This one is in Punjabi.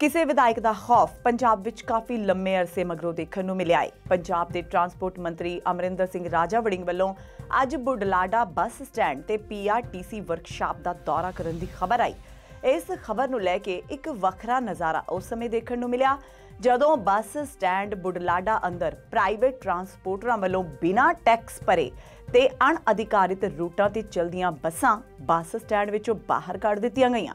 ਕਿਸੇ ਵਿਧਾਇਕ ਦਾ ਖੌਫ ਪੰਜਾਬ ਵਿੱਚ ਕਾਫੀ ਲੰਮੇ ਅਰਸੇ ਮਗਰੋਂ ਦੇਖਣ ਨੂੰ ਮਿਲਿਆ ਹੈ। ਪੰਜਾਬ ਦੇ ਟਰਾਂਸਪੋਰਟ ਮੰਤਰੀ ਅਮਰਿੰਦਰ ਸਿੰਘ ਰਾਜਾ ਵੜਿੰਗ ਵੱਲੋਂ ਅੱਜ ਬੁਢਲਾਡਾ ਬੱਸ ਸਟੈਂਡ ਤੇ ਪੀਆਰਟੀਸੀ ਵਰਕਸ਼ਾਪ ਦਾ ਦੌਰਾ ਕਰਨ ਦੀ ਖਬਰ ਆਈ। ਇਸ ਖਬਰ ਨੂੰ ਲੈ ਕੇ ਇੱਕ ਵੱਖਰਾ ਨਜ਼ਾਰਾ ਉਸ ਸਮੇਂ ਦੇਖਣ ਨੂੰ ਮਿਲਿਆ, ਜਦੋਂ ਬੱਸ ਸਟੈਂਡ ਬੁਢਲਾਡਾ ਅੰਦਰ ਪ੍ਰਾਈਵੇਟ ਟਰਾਂਸਪੋਰਟਰਾਂ ਵੱਲੋਂ ਬਿਨਾਂ ਟੈਕਸ ਭਰੇ ਤੇ ਅਣਅਧਿਕਾਰਿਤ ਰੂਟਾਂ ਤੇ ਚਲਦੀਆਂ ਬੱਸਾਂ ਬੱਸ ਸਟੈਂਡ ਵਿੱਚੋਂ ਬਾਹਰ ਕੱਢ ਦਿੱਤੀਆਂ ਗਈਆਂ।